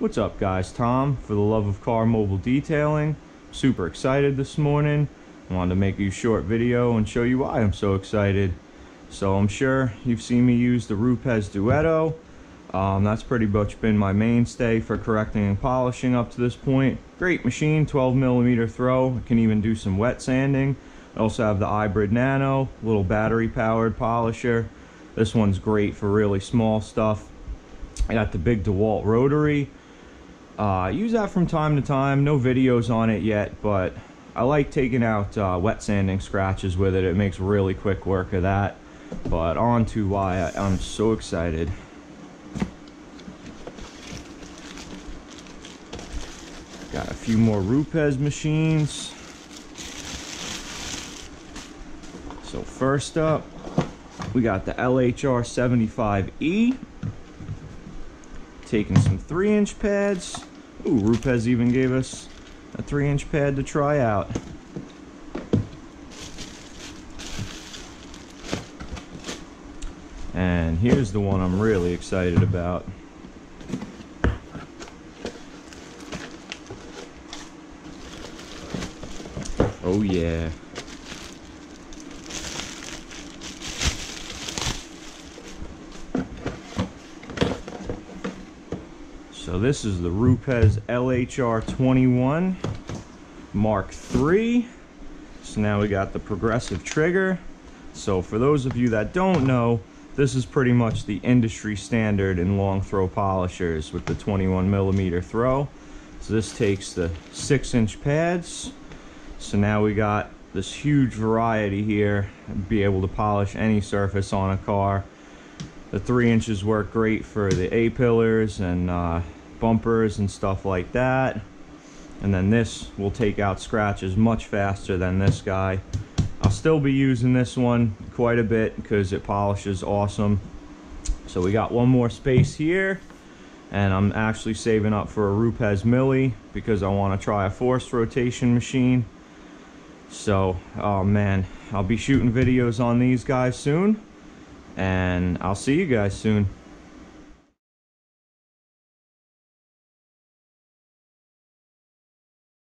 What's up guys, Tom for the love of car mobile detailing. Super excited this morning. Wanted to make you a short video and show you why I'm so excited. So I'm sure you've seen me use the Rupes Duetto. Um, that's pretty much been my mainstay for correcting and polishing up to this point. Great machine, 12 millimeter throw. It can even do some wet sanding. I also have the iBrid Nano, little battery powered polisher. This one's great for really small stuff. I got the big DeWalt rotary. Uh, use that from time to time. No videos on it yet, but I like taking out uh, wet sanding scratches with it. It makes really quick work of that. But on to why I, I'm so excited. Got a few more Rupes machines. So first up, we got the LHR 75E. Taking some 3 inch pads. Ooh, Rupes even gave us a 3 inch pad to try out. And here's the one I'm really excited about. Oh yeah. So this is the Rupes LHR 21 Mark III. So now we got the progressive trigger. So for those of you that don't know, this is pretty much the industry standard in long throw polishers with the 21 millimeter throw. So this takes the six inch pads. So now we got this huge variety here, be able to polish any surface on a car. The three inches work great for the A-pillars and uh, bumpers and stuff like that. And then this will take out scratches much faster than this guy. I'll still be using this one quite a bit because it polishes awesome. So we got one more space here and I'm actually saving up for a Rupes Mille because I want to try a forced rotation machine. So, oh man, I'll be shooting videos on these guys soon and I'll see you guys soon.